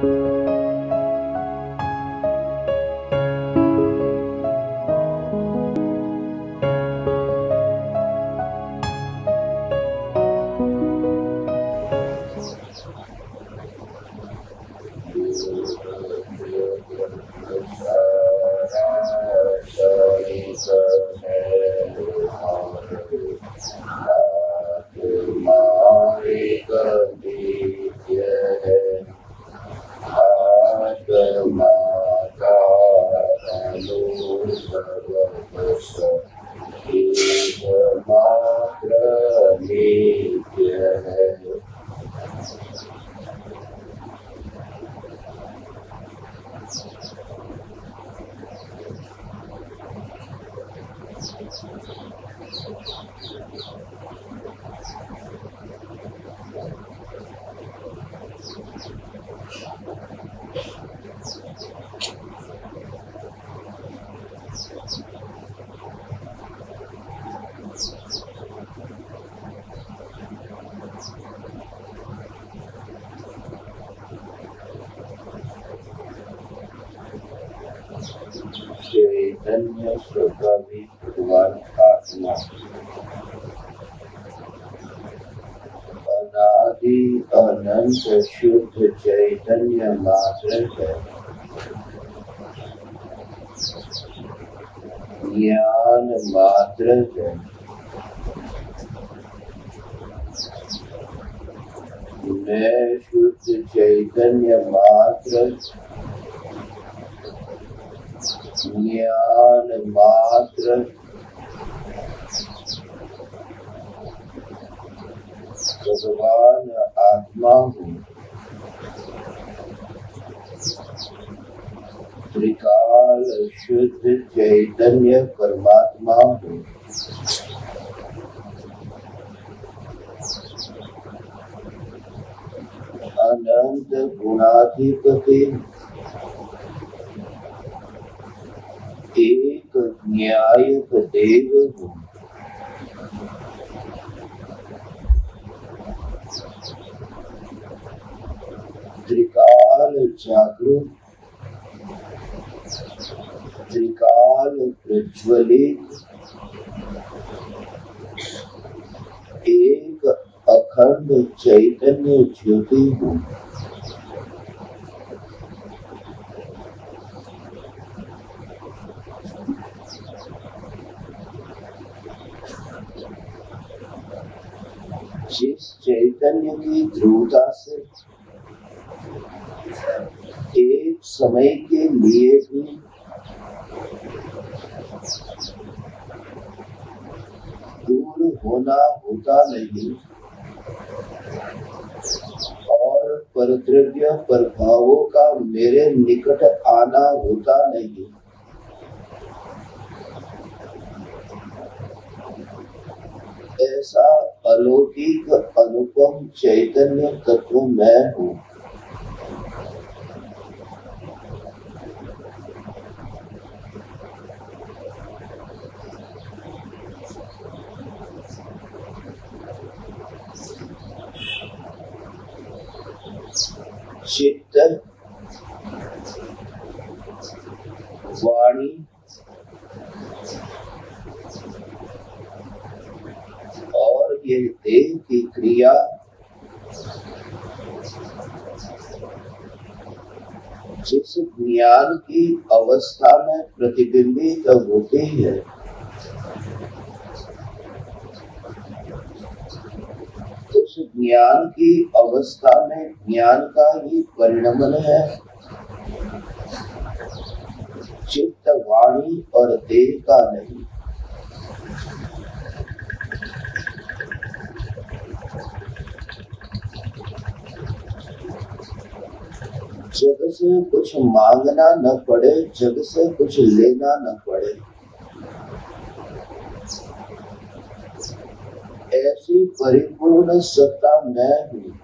चैतन्य शुद्ध चैतन्य मात्र ज्ञान मात्र भगवान आत्मा हूँ त्रिकाल शुद्ध चैतन्य परमात्मा हूँ अनंत गुणाधिपति। एक न्यायक देव हूँ त्रिकाल जागृत। त्रिकाल प्रज्वलित। एक अखंड चैतन्य ज्योति जिस चैतन्य की ध्रुवता से एक समय के लिए भी दूर होना होता नहीं और पर प्रभावों का मेरे निकट आना होता नहीं। ऐसा अलौकिक अनुपम चैतन्य तत्व मैं हूँ। चित्त वाणी और ये देह की क्रिया जिस ज्ञान की अवस्था में प्रतिबिंबित होती है उस ज्ञान की अवस्था में ज्ञान का ही परिणमन है। चित्त वाणी और देह का नहीं। जग से कुछ मांगना न पड़े, जग से कुछ लेना न पड़े। ऐसी परिपूर्ण सत्ता मैं हूँ।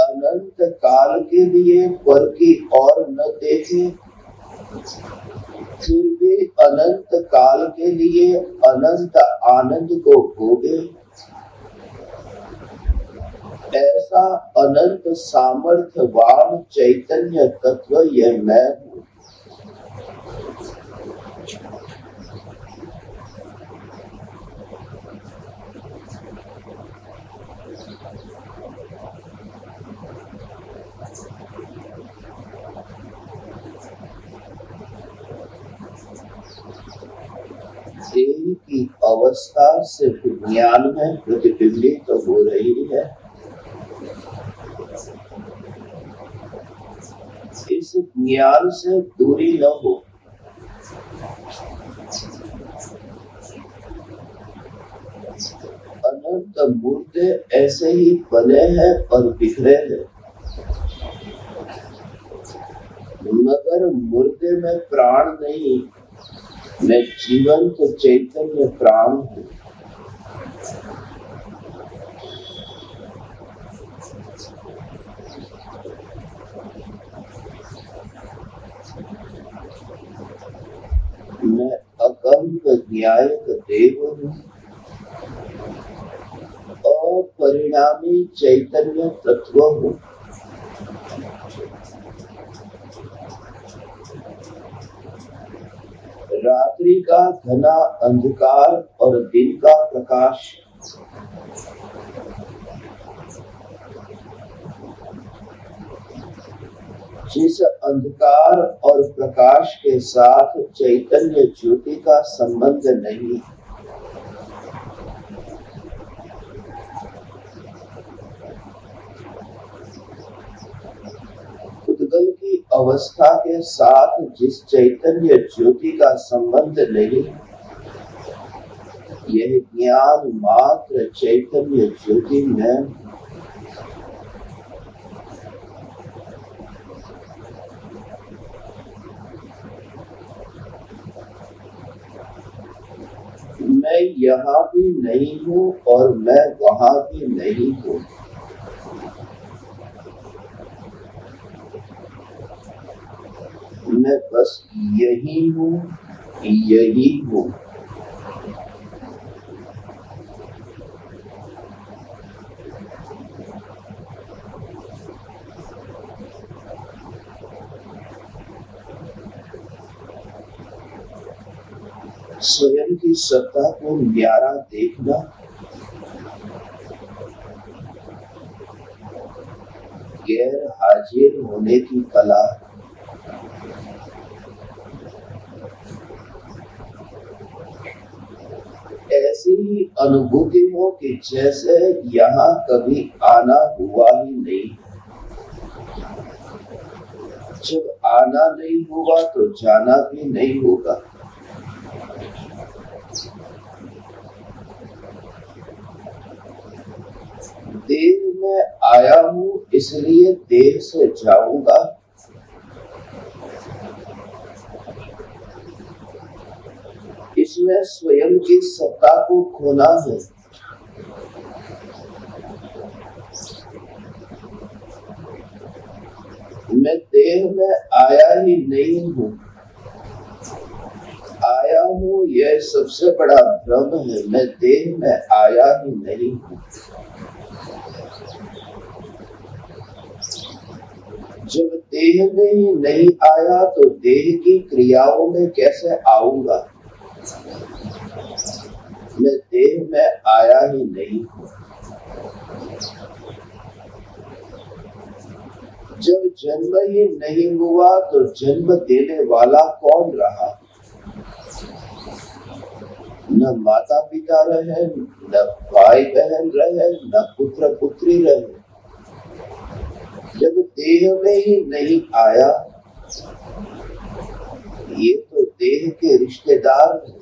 अनंत काल के लिए पर की और न देखे। फिर भी अनंत काल के लिए अनंत आनंद को भोगे। ऐसा अनंत सामर्थ्यवान चैतन्य तत्व यह मैं हूँ देह की अवस्था सिर्फ़ ज्ञान में प्रतिबिंबित तो हो रही है। इस ज्ञान से दूरी न हो। अनंत मूर्ति ऐसे ही बने हैं और बिखरे हैं। मगर मुर्दे में प्राण नहीं मैं जीवन तो चैतन्य प्राण हूँ। मैं अकंप न्यायक देव हूँ परिणामी चैतन्य तत्व हूँ। रात्रि का घना अंधकार और दिन का प्रकाश। जिस अंधकार और प्रकाश के साथ चैतन्य ज्योति का संबंध नहीं उद्गल की अवस्था के साथ जिस चैतन्य ज्योति का संबंध नहीं, यह ज्ञान मात्र चैतन्य ज्योति में। मैं यहाँ भी नहीं हूँ और मैं वहाँ भी नहीं हूँ। मैं बस यही हूँ यही हूँ। स्वयं की सत्ता को न्यारा देखना। गैर हाजिर होने की कला ऐसी अनुभूति हो कि जैसे यहाँ कभी आना हुआ ही नहीं। जब आना नहीं हुआ तो जाना भी नहीं होगा। देर में आया हूँ, इसलिए देर से जाऊँगा। इसमें स्वयं की सत्ता को खोना है। मैं देह में आया ही नहीं हूँ। आया हूँ, यह सबसे बड़ा भ्रम है। मैं देह में आया ही नहीं हूँ। जब देह में ही नहीं आया तो देह की क्रियाओं में कैसे आऊँगा? मैं देह में आया ही नहीं हूँ। जब जन्म ही नहीं हुआ तो जन्म देने वाला कौन रहा? न माता पिता रहे, न भाई बहन रहे, न पुत्र पुत्री रहे। जब देह में ही नहीं आया, ये देह के रिश्तेदार हैं।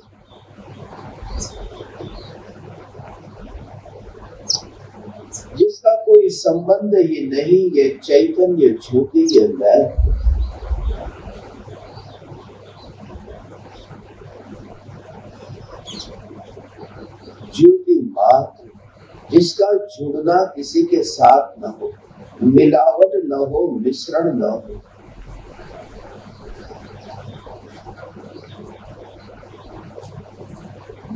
जिसका कोई संबंध ही नहीं, ये चैतन्य ज्योति ये मैं ज्योति मात्र, जिसका जुड़ना किसी के साथ न हो, मिलावट न हो, मिश्रण न हो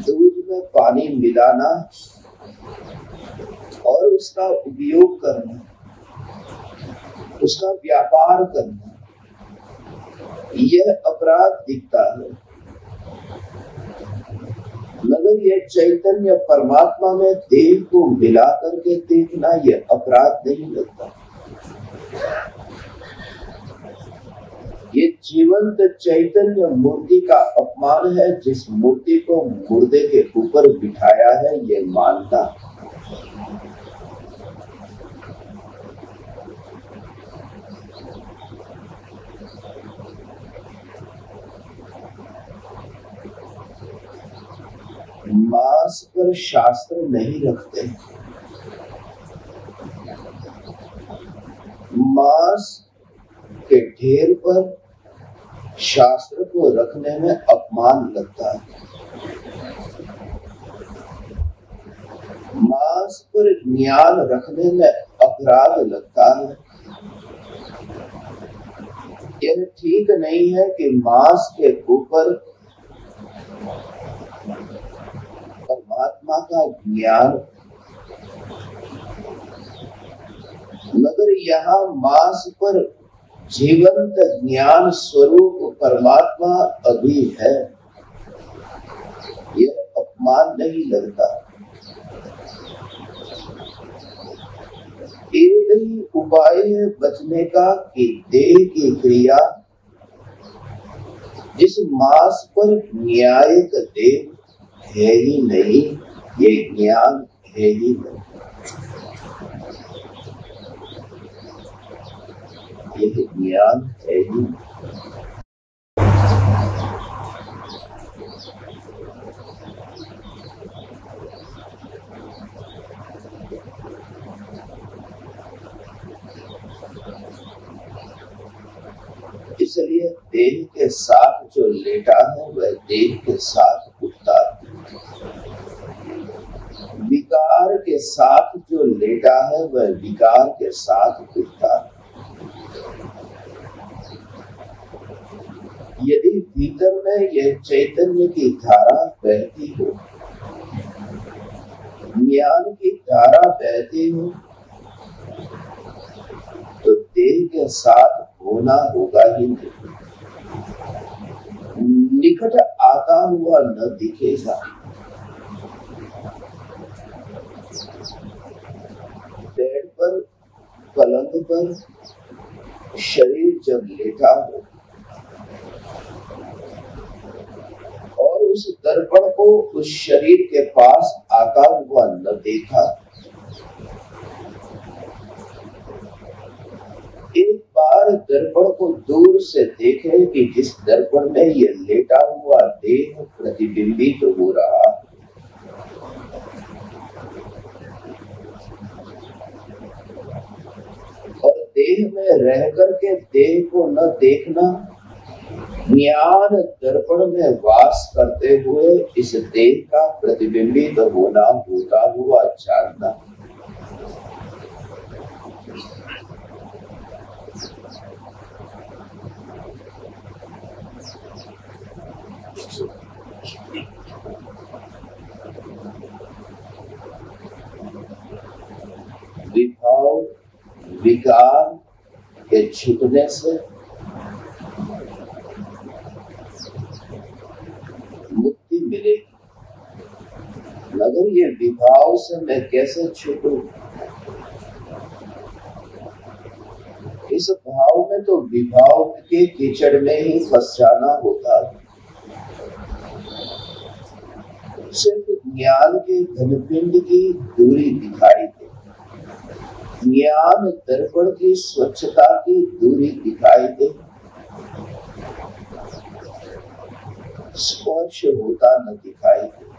दूध में पानी मिलाना और उसका उपयोग करना, उसका व्यापार करना, यह अपराध दिखता है। मगर यह चैतन्य परमात्मा में देह को मिला करके देखना यह अपराध नहीं लगता। ये जीवंत चैतन्य मूर्ति का अपमान है, जिस मूर्ति को मुर्दे के ऊपर बिठाया है, ये मानता मांस पर शास्त्र नहीं रखते। मांस के ढेर पर शास्त्र को रखने में अपमान लगता है। मांस पर ज्ञान रखने में अपराध लगता है। यह ठीक नहीं है कि मांस के ऊपर परमात्मा का ज्ञान। मगर यहाँ मास पर जीवंत ज्ञान स्वरूप परमात्मा अभी है। यह अपमान नहीं लगता। एक ही उपाय है बचने का कि देह की क्रिया, जिस मास पर न्याय का देह है ही नहीं, ये ज्ञान है ही नहीं। है ही इसलिए देह के साथ जो लेटा है, वह देह के साथ उठता विकार के साथ जो लेटा है, वह विकार के साथ उठता है। यदि भीतर में यह चैतन्य की धारा बहती हो, ज्ञान की धारा बहती हो तो देह के साथ होना होगा ही नहीं। निकट आता हुआ न दिखेगा। पर, पलंग पर, शरीर जब लेटा हो और उस दर्पण को उस शरीर के पास आता हुआ न देखा। एक बार दर्पण को दूर से देखे कि जिस दर्पण में यह लेटा हुआ देह प्रतिबिंबित तो हो रहा, और देह में रह करके देह को न देखना ज्ञान दर्पण में वास करते हुए इस देह का प्रतिबिंबित होना होता हुआ जानना। विभाव, विकार के छूटने से मुक्ति मिलेगी मगर ये विभाव से मैं कैसे छूटू? इस भाव में तो विभाव के कीचड़ में ही फंस जाना होता। है सिर्फ़ ज्ञान के घनपिंड की दूरी दिखाई दे। ज्ञान दर्पण की स्वच्छता की दूरी दिखाई दे। स्पर्श होता न दिखाई दे।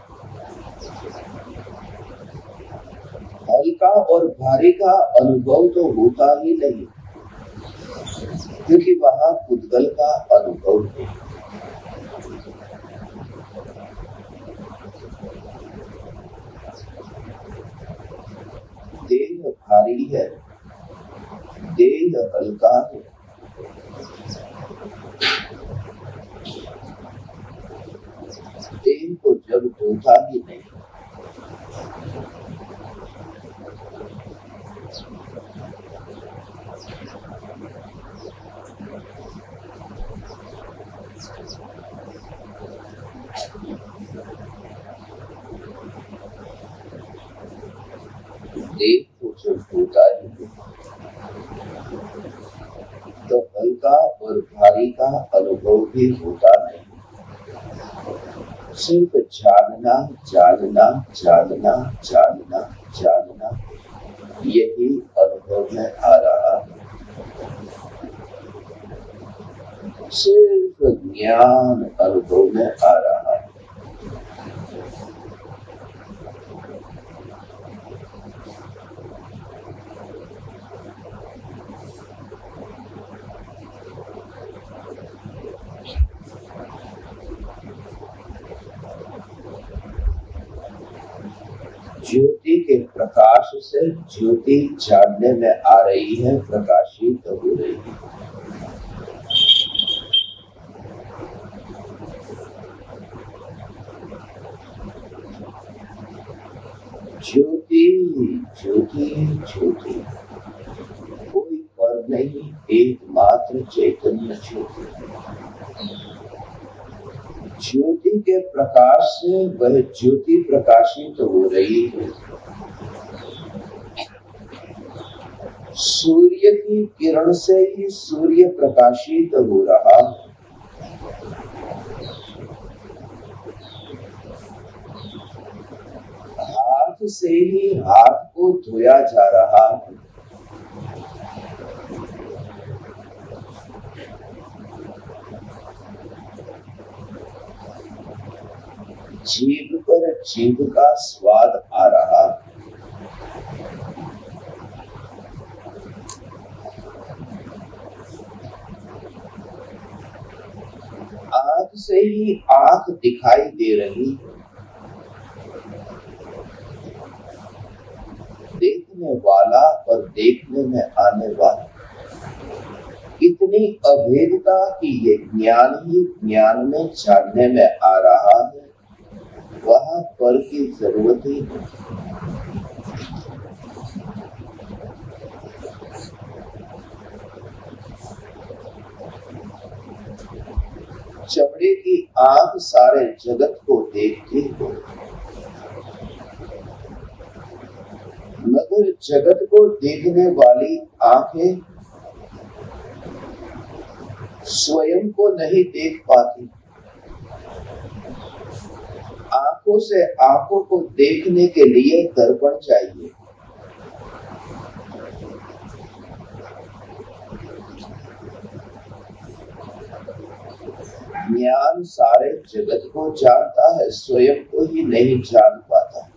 हल्का और भारी का अनुभव तो होता ही नहीं, क्योंकि वहाँ पुद्गल का अनुभव है। देह भारी है, देह हल्का है। देह को जब होता ही नहीं तो हल्का और भारी का अनुभव भी होता नहीं। सिर्फ़ जानना जानना जानना जानना जानना, यही अनुभव में आ रहा है। सिर्फ़ ज्ञान अनुभव में आ रहा है ज्योति के प्रकाश से ज्योति जानने में आ रही है, प्रकाशित हो रही है। ज्योति ज्योति ज्योति। कोई पर नहीं, एकमात्र चैतन्य ज्योति। ज्योति के प्रकाश से वह ज्योति प्रकाशित हो रही है। सूर्य की किरण से ही सूर्य प्रकाशित हो रहा। है हाथ से ही हाथ को धोया जा रहा। है जीव पर जीव का स्वाद आ रहा। आँख से ही आँख दिखाई दे रही देखने वाला और देखने में आने वाला। इतनी अभेदता की ये ज्ञान ही ज्ञान में जानने में आ रहा है, वहाँ पर की ज़रूरत ही नहीं। चमड़े की आँख सारे जगत को देखती हो। मगर जगत को देखने वाली आँखें स्वयं को नहीं देख पाती। आँखों से आँखों को देखने के लिए दर्पण चाहिए। ज्ञान सारे जगत को जानता है, स्वयं को ही नहीं जान पाता।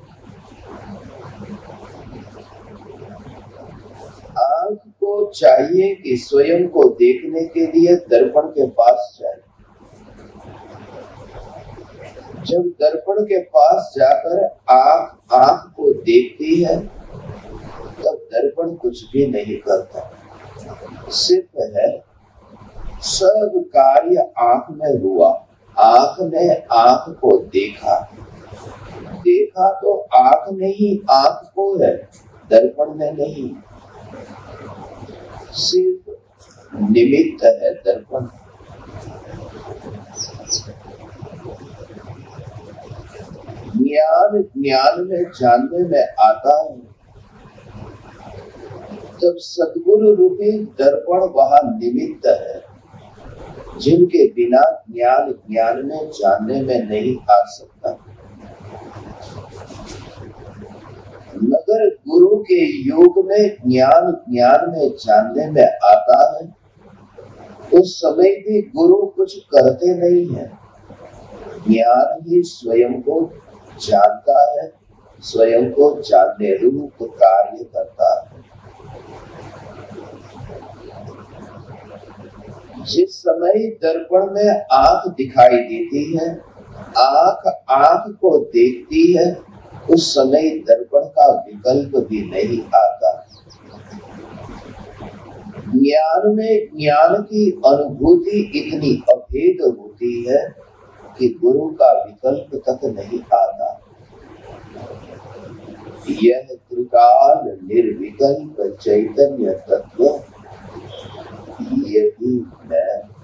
आँख को चाहिए कि स्वयं को देखने के लिए दर्पण के पास जाए। जब दर्पण के पास जाकर आँख आँख को देखती है, तब दर्पण कुछ भी नहीं करता। सिर्फ़ है सब कार्य आँख में हुआ आँख ने आँख को देखा। देखा तो आँख नहीं आँख को है, दर्पण में नहीं। सिर्फ़ निमित्त है दर्पण। ज्ञान ज्ञान में, जानने में आता है। तब सदगुरु रूपी दर्पण वहाँ निमित्त है। जिनके बिना ज्ञान ज्ञान में जानने में नहीं आ सकता। मगर गुरु के योग में ज्ञान ज्ञान में जानने में आता है, उस समय भी गुरु कुछ करते नहीं है। ज्ञान ही स्वयं को जानता है, स्वयं को जानने रूप कार्य करता है जिस समय दर्पण में आँख दिखाई देती है, आँख आँख को देखती है, उस समय दर्पण का विकल्प भी नहीं आता। ज्ञान में ज्ञान की अनुभूति इतनी अभेद होती है कि गुरु का विकल्प तक नहीं आता। यह त्रिकाल निर्विकल्प चैतन्य तत्व यही मैं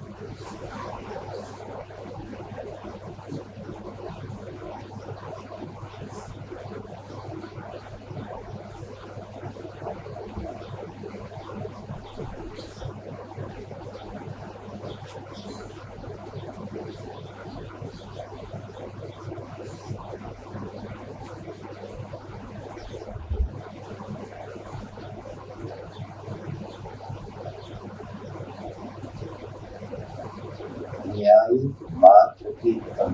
होती है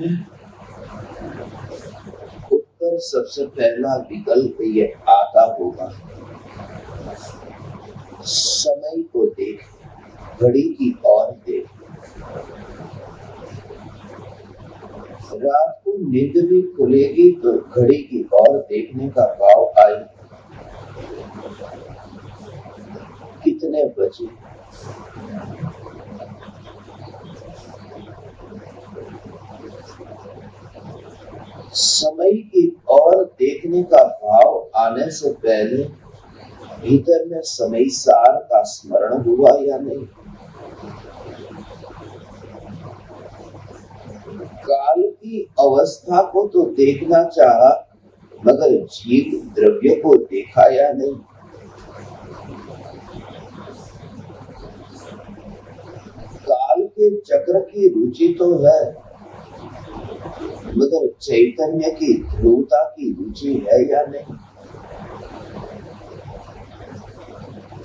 में उत्तर सबसे पहला विकल्प ये आता होगा। समय को देख, घड़ी की ओर देख। रात को नींद भी खुलेगी तो घड़ी की ओर देखने का भाव आए। कितने बजे समय की ओर देखने का भाव आने से पहले भीतर में समय सार का स्मरण हुआ या नहीं? काल की अवस्था को तो देखना चाहा, मगर जीव द्रव्य को देखा या नहीं? काल के चक्र की रुचि तो है, मगर चैतन्य की ध्रुवता की रुचि है या नहीं?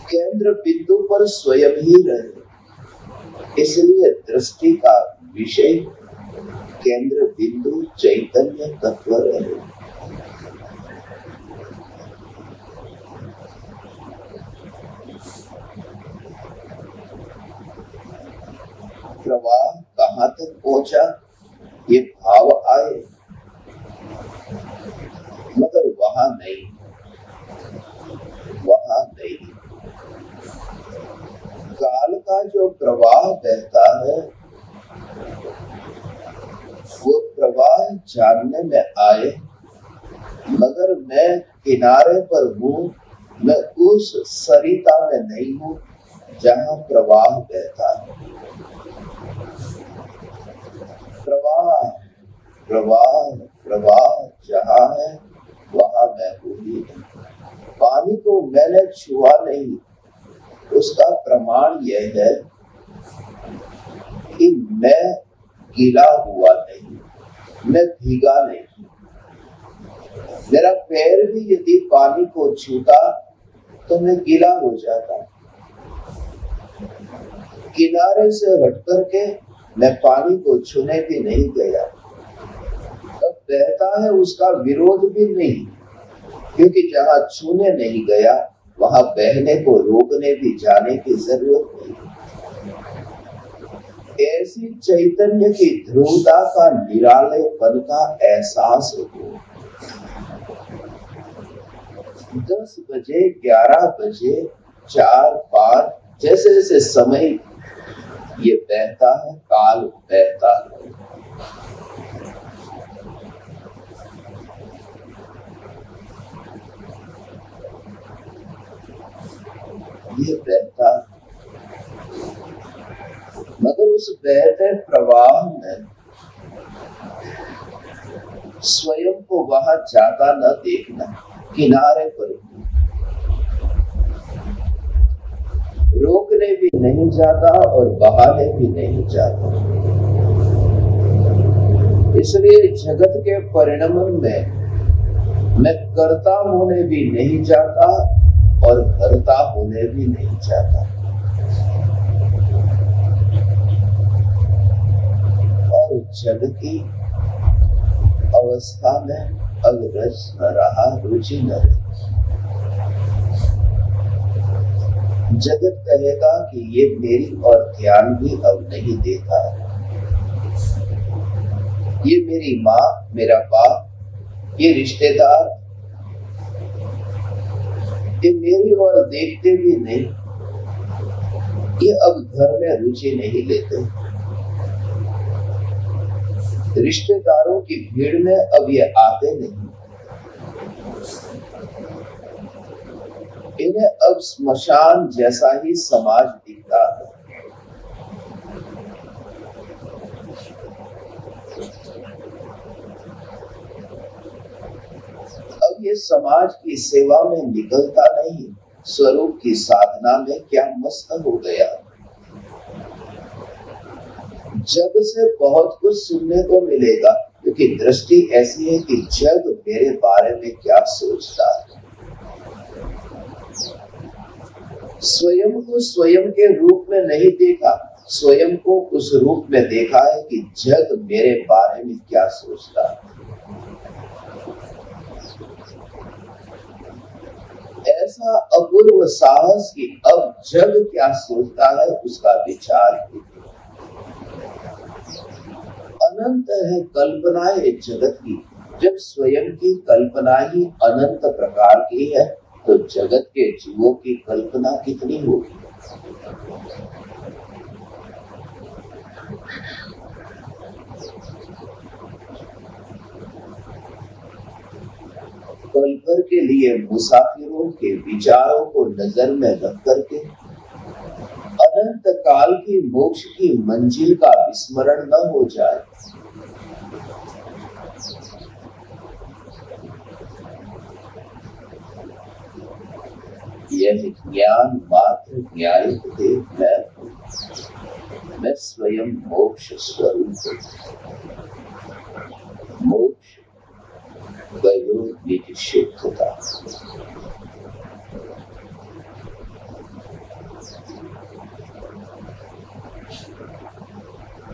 केंद्र बिंदु पर स्वयं ही रहे। इसलिए दृष्टि का विषय केंद्र बिंदु चैतन्य तत्व रहे। प्रवाह कहाँ तक पहुँचा? ये भाव आए। मगर वहाँ नहीं वहाँ नहीं काल का जो प्रवाह बहता है, वो प्रवाह जानने में आए, मगर मैं किनारे पर हूँ, मैं उस सरिता में नहीं हूँ जहाँ प्रवाह बहता है। प्रवाह प्रवाह प्रवाह जहाँ है, वहाँ मैं हूँ पानी को मैंने छुआ नहीं। उसका प्रमाण यह है कि मैं गीला हुआ नहीं, मैं भीगा नहीं। मेरा पैर भी यदि पानी को छूता तो मैं गीला हो जाता। किनारे से हट करके मैं पानी को छूने भी नहीं गया। तब बहता है उसका विरोध भी नहीं, क्योंकि जहाँ छूने नहीं गया वहाँ बहने को रोकने भी जाने की ज़रूरत नहीं। ऐसी चैतन्य की ध्रुवता का निरालय पद का एहसास हो। दस बजे, ग्यारह बजे, चार पाँच जैसे जैसे समय ये बहता है, काल बहता है। ये बहता मगर उस बहते प्रवाह में स्वयं को वहाँ जाता न देखना, किनारे पर। रोकने भी नहीं जाता और बहाने भी नहीं जाता। इसलिए जगत के परिणाम में मैं करता होने भी नहीं जाता और करता होने भी नहीं जाता और जग की अवस्था में अब रस न रहा, रुचि न रही। जगत कहेगा कि ये मेरी और ध्यान भी अब नहीं देता। ये मेरी माँ, मेरा बाप, ये रिश्तेदार ये मेरी और देखते भी नहीं। ये अब घर में रुचि नहीं लेते। रिश्तेदारों की भीड़ में अब ये आते नहीं। इन्हें अब स्मशान जैसा ही समाज दिखता है। ये समाज की सेवा में निकलता नहीं, स्वरूप की साधना में क्या मस्त हो गया? जग से बहुत कुछ सुनने को मिलेगा, क्योंकि दृष्टि ऐसी है कि जग मेरे बारे में क्या सोचता है। स्वयं को स्वयं के रूप में नहीं देखा, स्वयं को उस रूप में देखा है कि जग मेरे बारे में क्या सोचता है। ऐसा अपूर्व साहस कि अब जग क्या सोचता है, उसका विचार अनंत है कल्पनाएँ जगत की। जब स्वयं की कल्पना ही अनंत प्रकार की है तो जगत के जीवों की कल्पना कितनी होगी? पल भर के लिए मुसाफिरों के विचारों को नज़र में रख करके अनंत काल की मोक्ष की मंजिल का विस्मरण न हो जाए। यह ज्ञान मात्र न्याय देव मैं मैं स्वयं मोक्ष स्वरूप मोक्ष वैरोग्य शुद्धता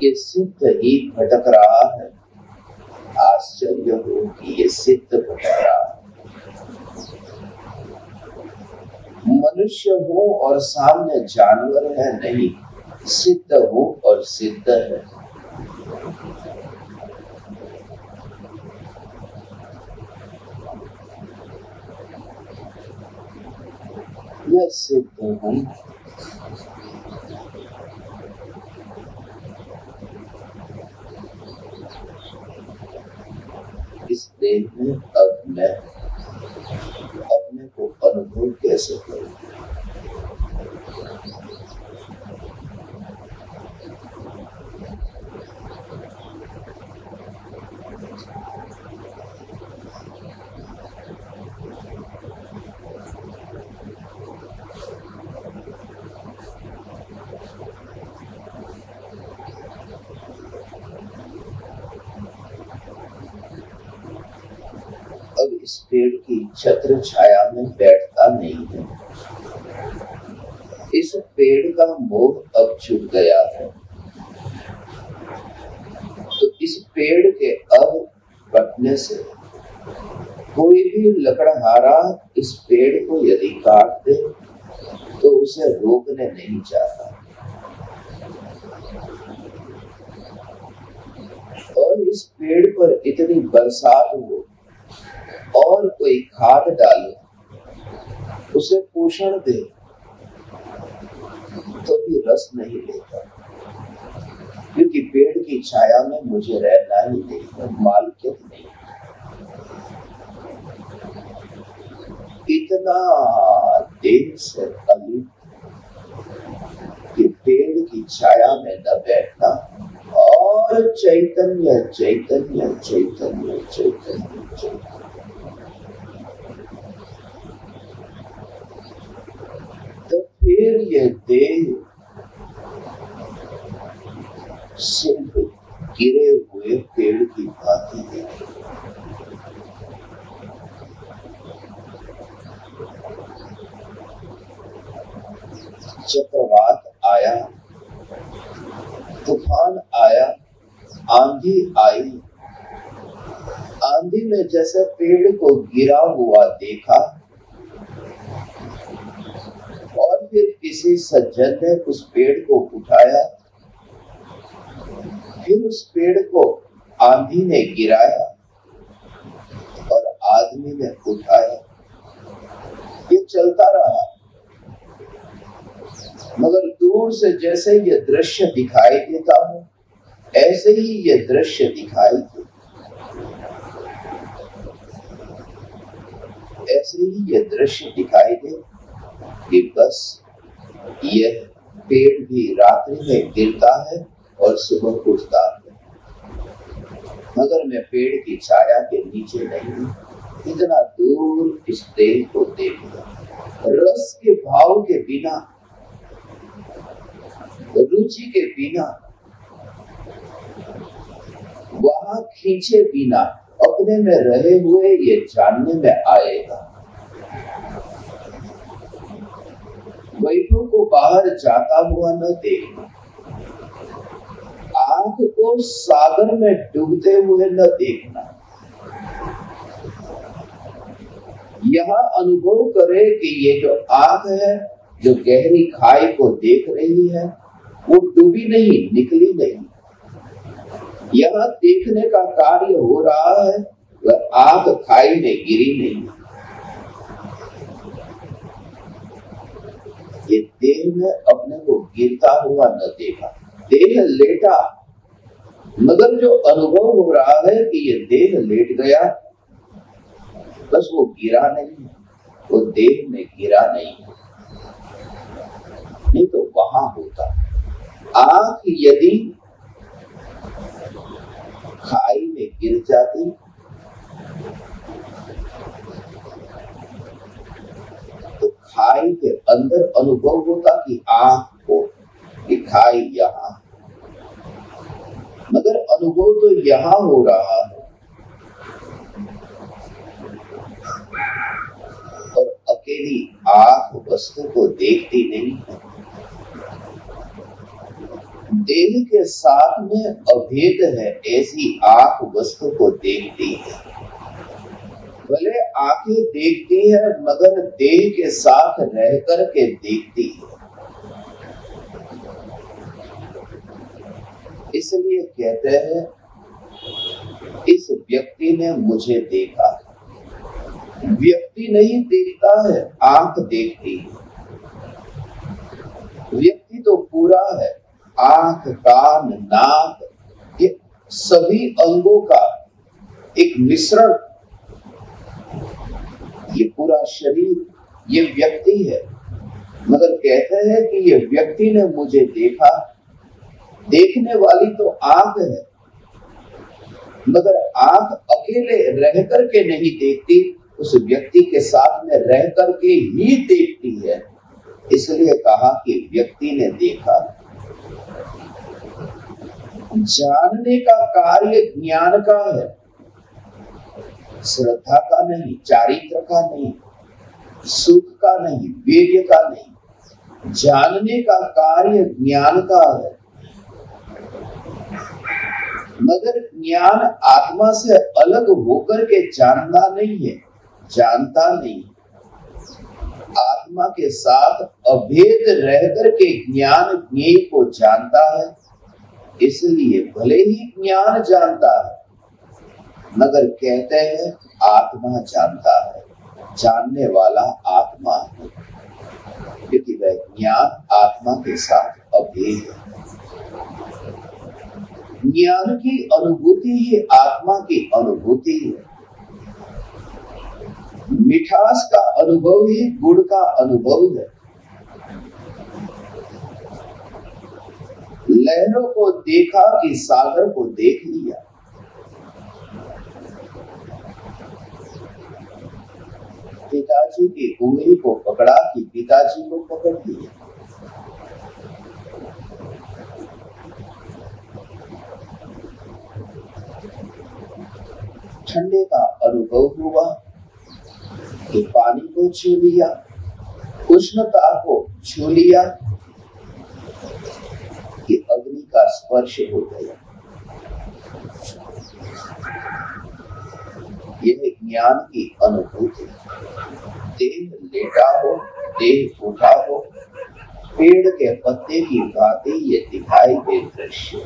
ये सिद्ध ही भटक रहा है आश्चर्य हो कि ये सिद्ध भटक रहा है मनुष्य हो और सामने जानवर है नहीं सिद्ध हो और सिद्ध है मैं सिद्ध हूँ इस देह में अब मैं अपने को अनुभव कैसे करूँ इस पेड़ की छत्र छाया में बैठता नहीं है। इस पेड़ का मोह अब छुट गया है। तो इस पेड़ के अब कटने से कोई भी लकड़हारा इस पेड़ को यदि काट दे तो उसे रोकने नहीं चाहता। और इस पेड़ पर इतनी बरसात हो और कोई खाद डाले, उसे पोषण दे तो भी रस नहीं लेता। क्योंकि पेड़ की छाया में मुझे रहना ही नहीं मालिकियत नहीं। इतना देर से अली कि पेड़ की छाया में न बैठना, और चैतन्य चैतन्य चैतन्य चैतन्य चैतन्य। फिर ये देह सिर्फ़ गिरे हुए पेड़ की भांति है। चक्रवात आया, तूफ़ान आया, आंधी आई। आंधी में जैसे पेड़ को गिरा हुआ देखा फिर किसी सज्जन ने उस पेड़ को उठाया, फिर उस पेड़ को आंधी ने गिराया और आदमी ने उठाया। ये चलता रहा। मगर दूर से जैसे ये दृश्य दिखाई देता हूँ, ऐसे ही ये दृश्य दिखाई दे ऐसे ही ये दृश्य दिखाई दे कि बस यह पेड़ भी रात्रि में गिरता है और सुबह उठता है। मगर मैं पेड़ की छाया के नीचे नहीं इतना दूर इस देह को देखना रस के भाव के बिना, रुचि के बिना, वहाँ खींचे बिना, अपने में रहे हुए ये जानने में आएगा। वैभव को बाहर जाता हुआ न देखना आँख को सागर में डूबते हुए न देखना। यह अनुभव करे कि ये जो आँख है, जो गहरी खाई को देख रही है, वो डूबी नहीं, निकली नहीं। यह देखने का कार्य हो रहा है, वह आँख खाई में गिरी नहीं ये देह में अपने को गिरता हुआ न देखा। देह लेटा। मगर जो अनुभव हो रहा है कि ये देह लेट गया, बस वो गिरा नहीं वो देह में गिरा नहीं नहीं तो वहाँ होता। आँख यदि खाई में गिर जाती तो खाई के अंदर अनुभव होता कि आँख को कि खाई यहाँ। मगर अनुभव तो यहाँ हो रहा है। और अकेली आँख वस्तु को देखती नहीं है। देह के साथ में अभेद है, ऐसी आँख वस्तु को देखती है। भले आँखें देखती है, मगर देह के साथ रह कर के देखती है। इसलिए कहते हैं, इस व्यक्ति ने मुझे देखा। व्यक्ति नहीं, देखता है, आँख देखती है। व्यक्ति तो पूरा है, आँख, कान, नाक, ये सभी अंगों का एक मिश्रण ये पूरा शरीर, ये व्यक्ति है। मगर कहते हैं कि ये व्यक्ति ने मुझे देखा। देखने वाली तो आँख है। मगर आँख अकेले रह करके नहीं देखती, उस व्यक्ति के साथ में रह करके ही देखती है। इसलिए कहा कि व्यक्ति ने देखा। जानने का कार्य ज्ञान का है। श्रद्धा का नहीं, चारित्र का नहीं, सुख का नहीं, वीर्य का नहीं, जानने का कार्य ज्ञान का है। मगर ज्ञान आत्मा से अलग होकर के जानना नहीं है, जानता नहीं। आत्मा के साथ अभेद रह कर के ज्ञान ज्ञेय को जानता है, इसलिए भले ही ज्ञान जानता है मगर कहते हैं, आत्मा जानता है। जानने वाला आत्मा है। क्योंकि वह ज्ञान आत्मा के साथ अभेद है। ज्ञान की अनुभूति ही आत्मा की अनुभूति है। मिठास का अनुभव ही गुड़ का अनुभव है। लहरों को देखा कि सागर को देख लिया। पिताजी की उंगली को पकड़ा कि पिताजी को पकड़ लिया। ठंडे का अनुभव हुआ कि पानी को छू लिया, उष्णता को छू लिया कि अग्नि का स्पर्श हो गया यह ज्ञान की अनुभूति। देह लेटा हो, देह उठा हो, पेड़ के पत्ते की भांति ये दिखाई दे दृश्य।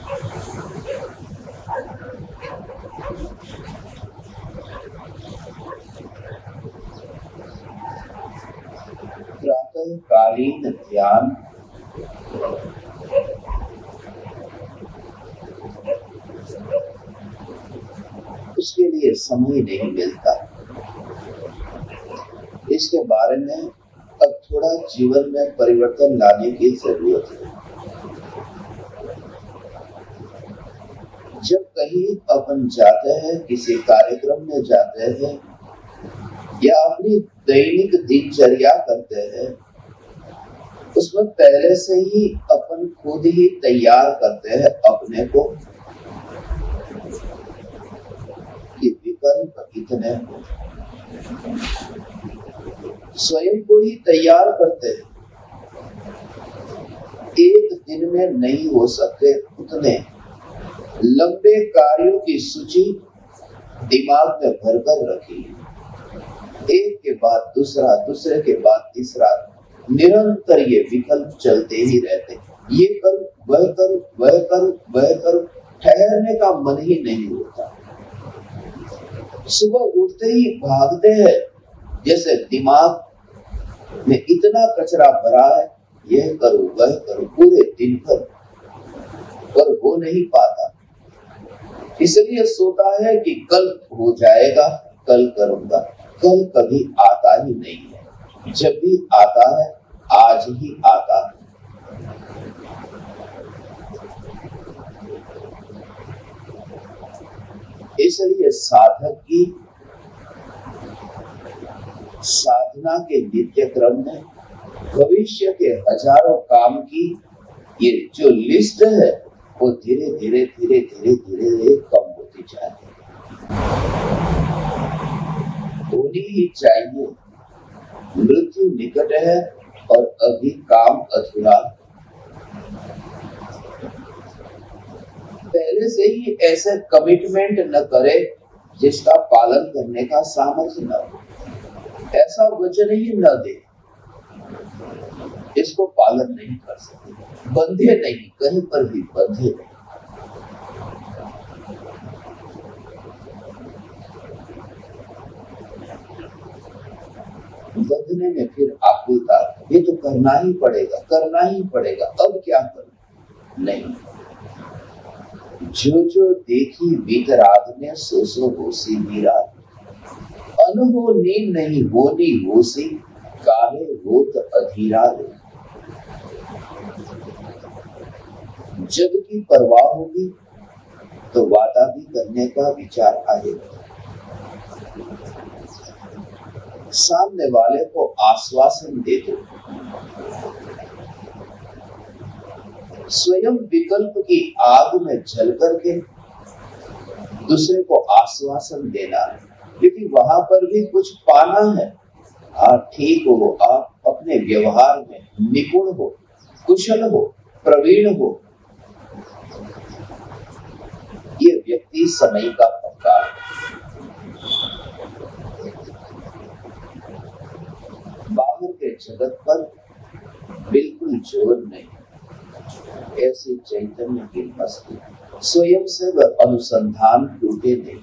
प्रातः कालीन ध्यान उसके लिए समय नहीं मिलता। इसके बारे में अब थोड़ा जीवन में परिवर्तन लाने की ज़रूरत है। जब कहीं अपन जाते हैं, किसी कार्यक्रम में जाते हैं, या अपनी दैनिक दिनचर्या करते हैं, उसमें पहले से ही अपन खुद ही तैयार करते हैं अपने को। कि विकल्प कितने स्वयं को ही तैयार करते हैं। एक दिन में नहीं हो सकते उतने। लंबे कार्यों की सूची दिमाग में भरकर रखी। एक के बाद दूसरा, दूसरे के बाद तीसरा। निरंतर ये विकल्प चलते ही रहते। ये कर वह कर वह कर वह कर ठहरने का मन ही नहीं होता। सुबह उठते ही भागते हैं। जैसे दिमाग में इतना कचरा भरा है, यह करो, वह करो, पूरे दिन भर। पर हो नहीं पाता। इसलिए सोता है कि कल हो जाएगा, कल करूँगा। कल कभी आता ही नहीं है। जब भी आता है, आज ही आता है। इसलिए साधक की साधना के नित्य क्रम में भविष्य के हज़ारों काम की ये जो लिस्ट है, वो धीरे धीरे धीरे धीरे धीरे कम होती जा रही होनी ही चाहिए। मृत्यु निकट है और अभी काम अधूरा पहले से ही ऐसे कमिटमेंट न करे जिसका पालन करने का सामर्थ्य न हो। ऐसा वचन ही न दे। इसको पालन नहीं कर सकते। बंधे नहीं, कहीं पर भी बंधे नहीं। बंधने में फिर आकुलता, ये तो करना ही पड़ेगा, करना ही पड़ेगा, अब क्या करूँ? नहीं। जो जो देखी वितराग ने सो सो होसी मीरा। अनहो नींद नहीं होनी होसी काहे होत अधीरा रे। जग की परवाह होगी तो वादा भी करने का विचार आएगा सामने वाले को आश्वासन दे दो। स्वयं विकल्प की आग में जल करके दूसरे को आश्वासन देना। है क्योंकि वहाँ पर भी कुछ पाना है। आप ठीक हो, आप अपने व्यवहार में निपुण हो, कुशल हो, प्रवीण हो। ये व्यक्ति समय का पक्का है। बाहर के जगत पर बिल्कुल ज़ोर नहीं। ऐसे चैतन्य की मस्ती स्वयं से वह अनुसंधान टूटे नहीं।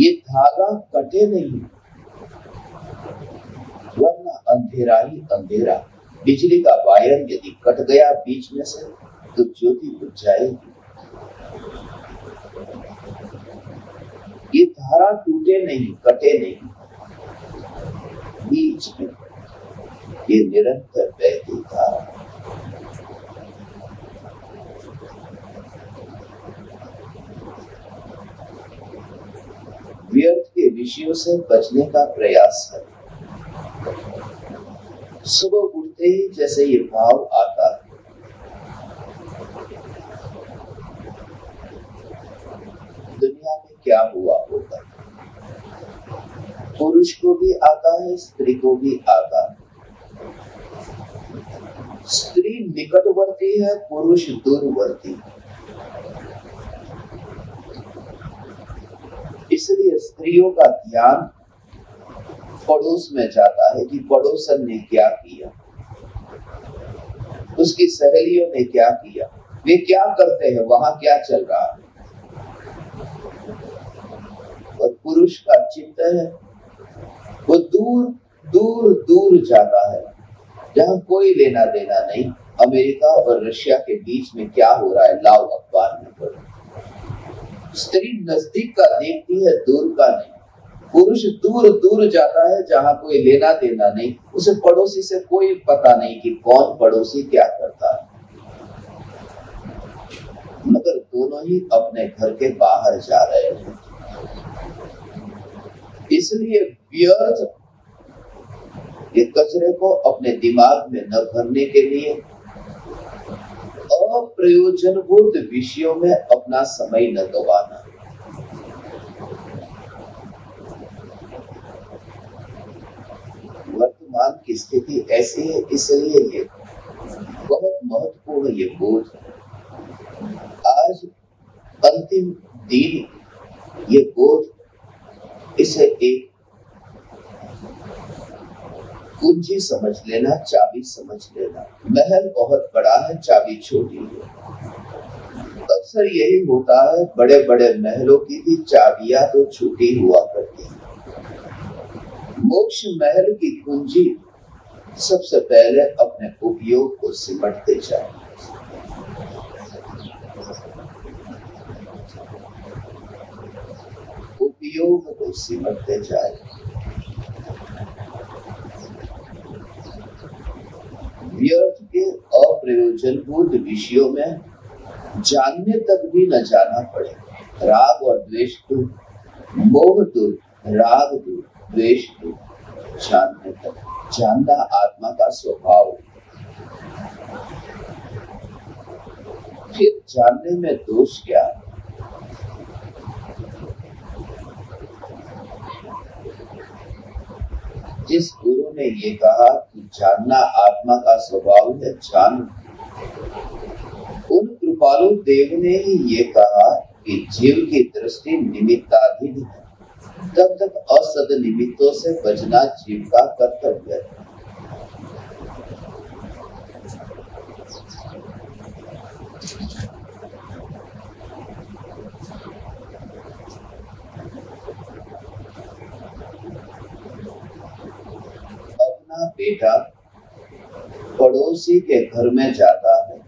ये धागा कटे नहीं। वरना अंधेरा ही अंधेरा। बिजली का वायर यदि कट गया बीच में से तो ज्योति बुझ जाएगी। ये धारा टूटे नहीं, कटे नहीं। बीच में ये निरंतर धारा व्यर्थ के विषयों से बचने का प्रयास करें। सुबह उठते ही जैसे ये भाव आता है। दुनिया में क्या हुआ होगा? पुरुष को भी आता है, स्त्री को भी आता है। स्त्री निकटवर्ती है, पुरुष दूरवर्ती। इसलिए स्त्रियों का ध्यान पड़ोस में जाता है कि पड़ोसन ने क्या किया। उसकी सहेलियों ने क्या किया। वे क्या करते हैं, वहाँ क्या चल रहा है? और पुरुष का चित्त है, वो दूर दूर दूर जाता है। जहाँ कोई लेना देना नहीं, अमेरिका और रशिया के बीच में क्या हो रहा है, लाओ अखबार में पढ़ो। स्त्री नज़दीक का देखती है, दूर का नहीं। पुरुष दूर दूर जाता है, जहाँ कोई लेना देना नहीं। उसे पड़ोसी से कोई पता नहीं कि कौन पड़ोसी क्या करता है। मगर दोनों ही अपने घर के बाहर जा रहे हैं। इसलिए व्यर्थ ये कचरे को अपने दिमाग में न भरने के लिए अप्रयोजनभूत विषयों में अपना समय न गवाना। वर्तमान की स्थिति ऐसी है, इसलिए ये बहुत महत्वपूर्ण ये बोध। आज अंतिम दिन ये बोध इसे एक कुंजी समझ लेना, चाबी समझ लेना। महल बहुत बड़ा है, चाबी छोटी है। अक्सर यही होता है बड़े बड़े महलों की भी चाबियाँ तो छूटी हुआ करती है। मोक्ष महल की कुंजी सबसे पहले अपने उपयोग को सिमटते जाए। उपयोग को सिमटते जाए। व्यर्थ के अप्रयोजनभूत विषयों में जानने तक भी न जाना पड़े। राग और द्वेष दूर, मोह दूर, राग दूर, द्वेष दूर। जानने तक, जानना आत्मा का स्वभाव। फिर जानने में दोष क्या? जिस गुरु ने ये कहा कि जानना आत्मा का स्वभाव है, जान। उन कृपालु देव ने ही ये कहा कि जीव की दृष्टि निमित्ताधीन है। तब तक असद निमित्तों से बचना जीव का कर्तव्य है। बेटा पड़ोसी के घर में जाता है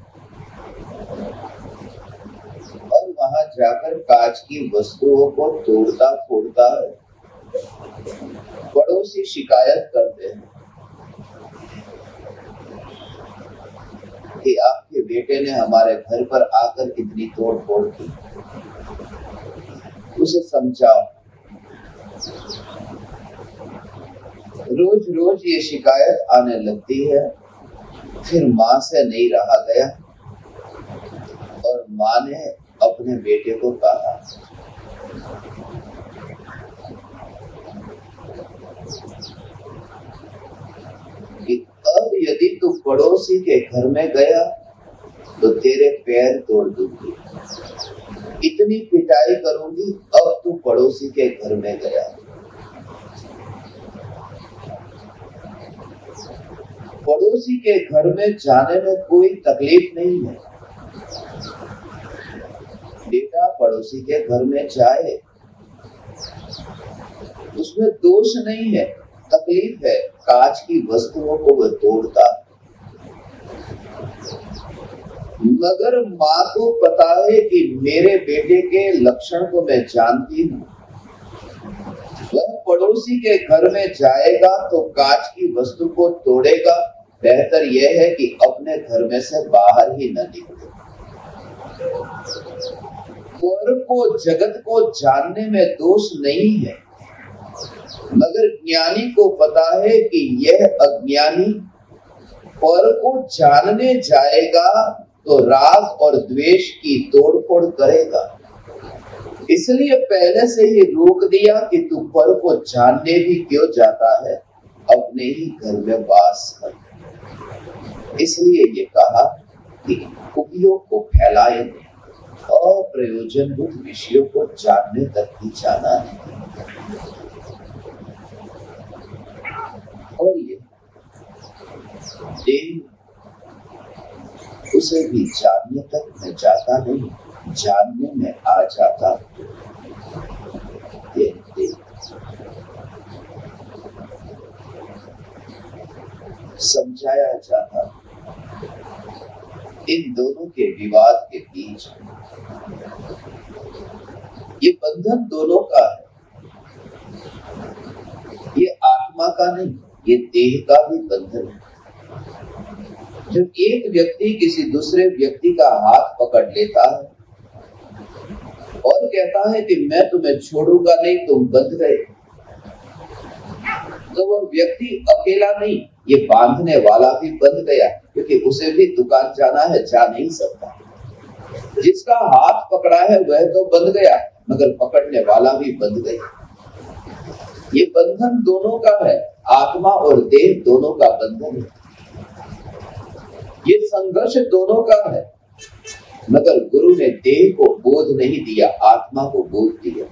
और वहाँ जाकर कांच की वस्तुओं को तोड़ता फोड़ता है। पड़ोसी शिकायत करते हैं कि आपके बेटे ने हमारे घर पर आकर इतनी तोड़ फोड़ की। उसे समझाओ। रोज रोज ये शिकायत आने लगती है। फिर माँ से नहीं रहा गया। और माँ ने अपने बेटे को कहा, कि अब यदि तू पड़ोसी के घर में गया तो तेरे पैर तोड़ दूँगी। इतनी पिटाई करूँगी, अब तू पड़ोसी के घर में गया। पड़ोसी के घर में जाने में कोई तकलीफ़ नहीं है। बेटा पड़ोसी के घर में जाए, उसमें दोष नहीं है, तकलीफ़ है। कांच की वस्तुओं को वह तोड़ता मगर माँ को पता है कि मेरे बेटे के लक्षण को मैं जानती हूँ। वह पड़ोसी के घर में जाएगा तो कांच की वस्तु को तोड़ेगा। बेहतर यह है कि अपने घर में से बाहर ही न निकले। पर को, जगत को जानने में दोष नहीं है। मगर ज्ञानी को पता है कि यह अज्ञानी पर को जानने जाएगा तो राग और द्वेष की तोड़फोड़ करेगा। इसलिए पहले से ही रोक दिया कि तू पर को जानने भी क्यों जाता है? अपने ही घर में वास कर। इसलिए ये कहा कि उपयोग को फैलाए और अप्रयोजन विषयों को जानने तक ही जाना है और ये देह उसे भी जानने तक मैं जाता नहीं, जानने में आ जाता ये समझाया जाता इन दोनों के विवाद के बीच ये बंधन दोनों का है। ये आत्मा का नहीं, ये देह का भी बंधन है। जब एक व्यक्ति किसी दूसरे व्यक्ति का हाथ पकड़ लेता है और कहता है कि मैं तुम्हें छोड़ूँगा नहीं, तुम बंध गए तो वह व्यक्ति अकेला नहीं ये बांधने वाला भी बंध गया, क्योंकि उसे भी दुकान जाना है, जा नहीं सकता। जिसका हाथ पकड़ा है, वह तो बंध गया, मगर पकड़ने वाला भी बंध गया। ये बंधन दोनों का है, आत्मा और देह दोनों का बंधन है। ये संघर्ष दोनों का है, मगर गुरु ने देह को बोध नहीं दिया, आत्मा को बोध दिया।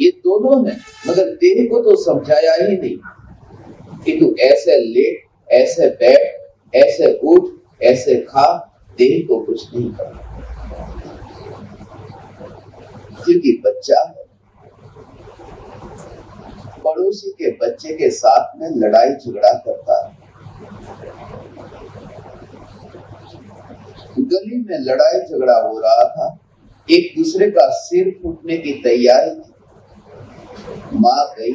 ये दोनों है, मगर देह को तो समझाया ही नहीं। कि तू ऐसे लेट ऐसे बैठ, ऐसे उठ, ऐसे खा, देह को कुछ नहीं कर क्योंकि बच्चा पड़ोसी के बच्चे के साथ में लड़ाई झगड़ा करता है। गली में लड़ाई झगड़ा हो रहा था। एक दूसरे का सिर फूटने की तैयारी थी। माँ गई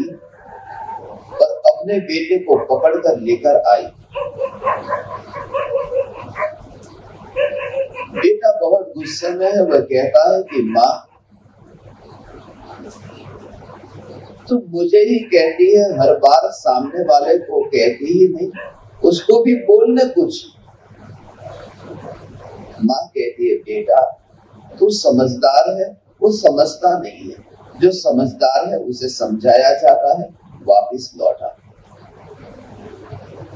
अपने बेटे को पकड़कर लेकर आई। बेटा बहुत गुस्से में है, वह कहता है कि, माँ तो मुझे ही कहती है, हर बार सामने वाले को कहती ही नहीं, उसको भी बोलने कुछ। माँ कहती है, बेटा, तू समझदार है, वो समझता नहीं है। जो समझदार है, उसे समझाया जाता है। वापिस लौटा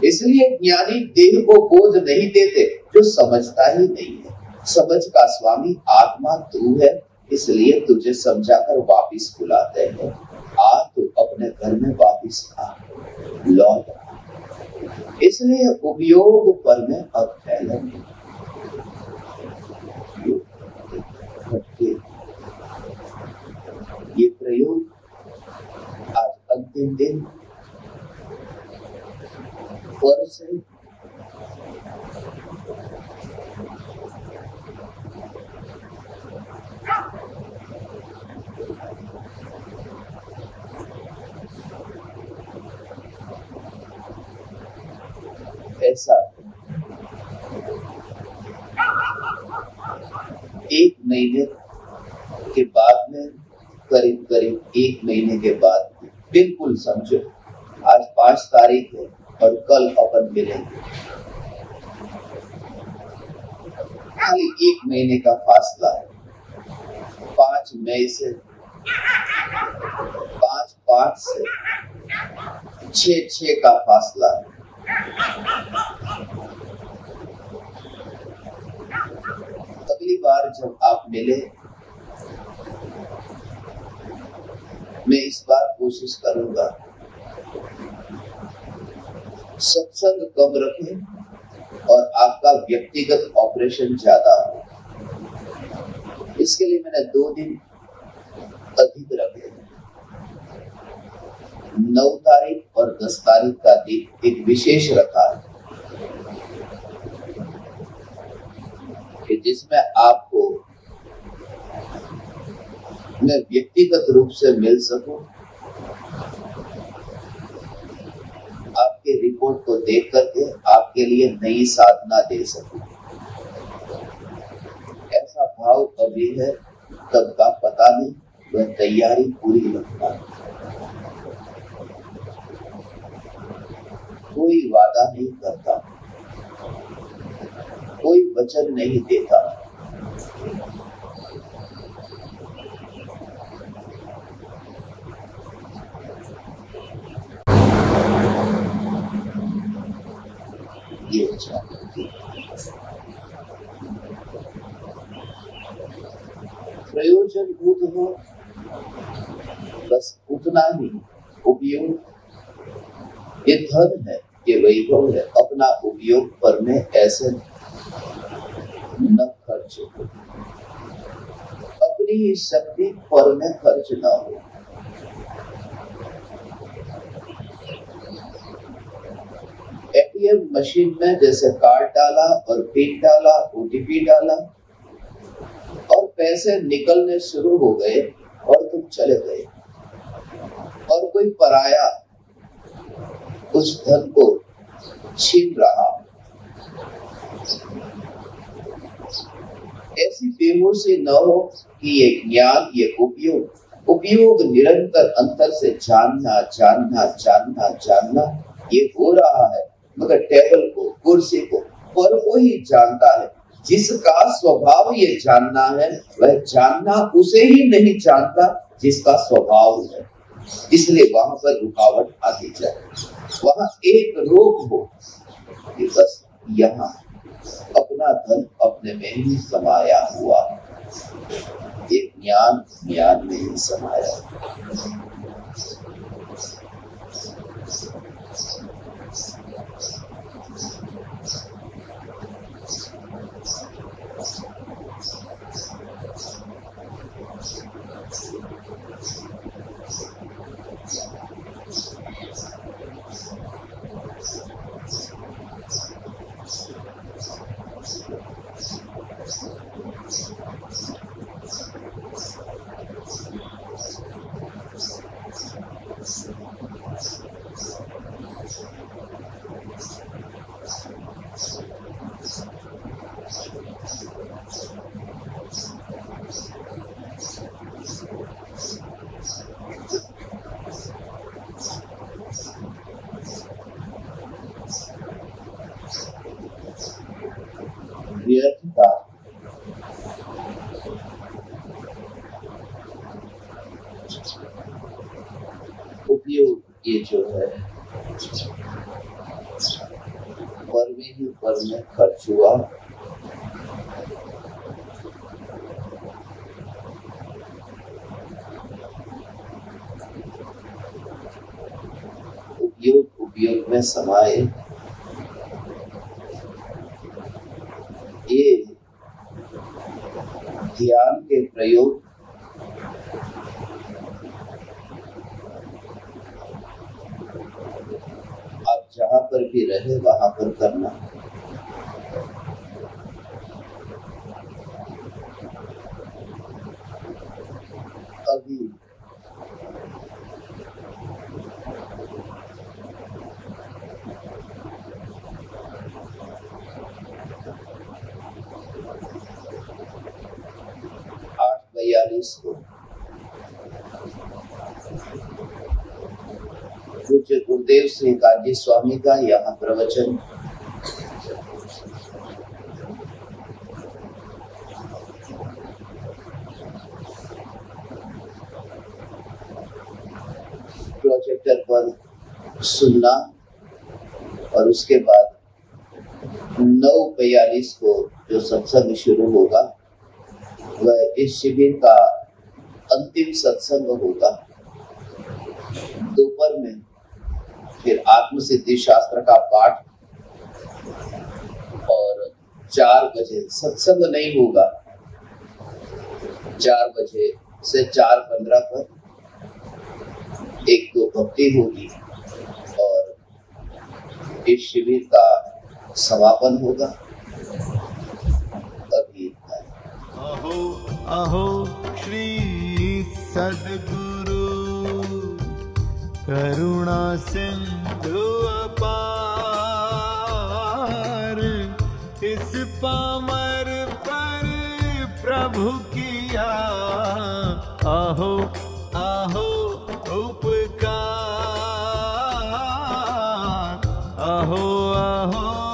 इसलिए ज्ञानी देह को बोध नहीं देते, जो समझता ही नहीं है। समझ का स्वामी आत्मा तू है, इसलिए तुझे समझाकर वापिस बुलाते हैं। आ तो अपने घर में वापिस आ। लौट इसलिए उपयोग पर में अब फैलन ये प्रयोग अंतिम दिन। ऐसा एक महीने के बाद में करीब करीब एक महीने के बाद बिल्कुल समझो, आज पाँच तारीख है और कल अपन मिलेंगे। खाली एक महीने का फासला है। पाँच मई से, पाँच पाँच से छ छ का फासला है। अगली बार जब आप मिले मैं इस बार कोशिश करूँगा। सत्संग कम रखें और आपका व्यक्तिगत ऑपरेशन ज़्यादा हो। इसके लिए मैंने दो दिन अधिक रखे। नौ तारीख और दस तारीख का दिन एक विशेष रखा है। कि जिसमें आपको मैं व्यक्तिगत रूप से मिल सकूँ? आपके रिपोर्ट को देख करके आपके लिए नई साधना दे सकूँ। ऐसा भाव अभी है, तब का पता नहीं वह तैयारी पूरी रखना कोई वादा नहीं करता। कोई वचन नहीं देता। प्रयोजन भूत हो बस उतना ही उपयोग ये धन है ये वैभव है अपना उपयोग पर में ऐसे न खर्च हो अपनी शक्ति पर में खर्च ना हो। एटीएम मशीन में जैसे कार्ड डाला और पिन डाला ओटीपी डाला और पैसे निकलने शुरू हो गए और तुम चले गए। और कोई पराया उस धन को छीन रहा। ऐसी बेहोशी न हो कि ये ज्ञान, ये उपयोग उपयोग निरंतर अंतर से जानना जानना जानना जानना, ये हो रहा है। मगर टेबल को, कुर्सी को, पर वो ही जानता है। जिसका स्वभाव ये जानना है, वह जानना उसे ही नहीं जानता जिसका स्वभाव है। इसलिए वहाँ पर रुकावट आती जाए वहाँ एक रोग हो, कि बस यहाँ अपना धन अपने में ही समाया हुआ एक ज्ञान ज्ञान में ही समाया व्यर्थता उपयोग ये जो है पर में ही पर में खर्च हुआ उपयोग उपयोग में समाये ये ध्यान के प्रयोग आप जहाँ पर भी रहे वहाँ पर करना अभी आठ बयालीस को पूज्य गुरुदेव श्री काजी स्वामी का यहाँ प्रवचन। प्रोजेक्टर पर सुनना और उसके बाद नौ बयालीस को जो सत्संग शुरू होगा, वह इस शिविर का अंतिम सत्संग होगा। दोपहर में फिर आत्म सिद्धि शास्त्र का पाठ और चार बजे सत्संग नहीं होगा। चार बजे से चार पंद्रह पर एक दो भक्ति होगी और इस शिविर का समापन होगा। अभी अहो अहो, श्री सद्गुरु। करुणा सिंधु अपार इस पामर पर प्रभु किया। आहो आहो उपकार। आहो अहो